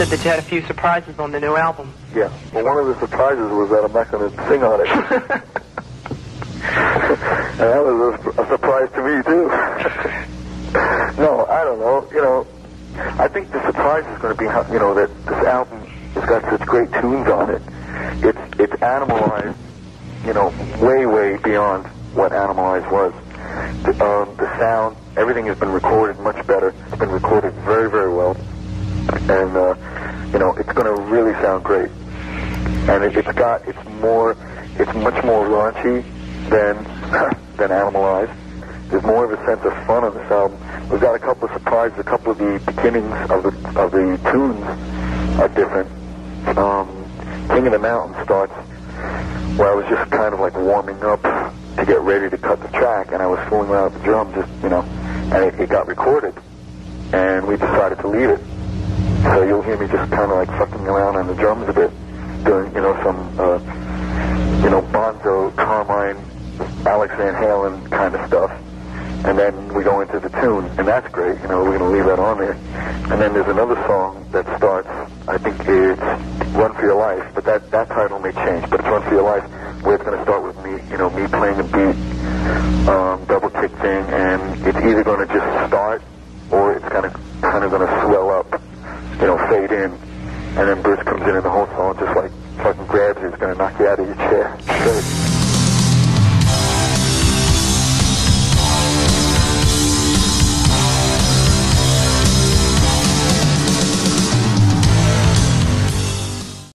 said that you had a few surprises on the new album. Yeah. Well, one of the surprises was that I'm not going to sing on it. and that was a, a surprise to me, too. no, I don't know. You know, I think the surprise is going to be, how, you know, that this album has got such great tunes on it. It's, it's animalized, you know, way, way beyond what Animalize was. The, um, the sound, everything has been recorded much better. It's been recorded very, very well. And, uh, you know, it's going to really sound great. And it, it's got, it's more, it's much more raunchy than, than Animalize. There's more of a sense of fun on this album. We've got a couple of surprises. A couple of the beginnings of the of the tunes are different. Um, King of the Mountain starts where I was just kind of like warming up to get ready to cut the track, and I was fooling around with the drum, just you know, and it, it got recorded, and we decided to leave it. So you'll hear me just kind of like fucking around on the drums a bit, doing you know some uh, you know Bonzo, Carmine, Alex Van Halen kind of stuff and then we go into the tune, and that's great. You know, we're going to leave that on there. And then there's another song that starts. I think it's "Run for Your Life," but that that title may change. But it's "Run for Your Life," where it's going to start with me, you know, me playing a beat, um, double kick thing, and it's either going to just start or it's kind of kind of going to swell up, fade in, and then Bruce comes in and the whole song just like fucking grabs you, it's going to knock you out of your chair. Straight.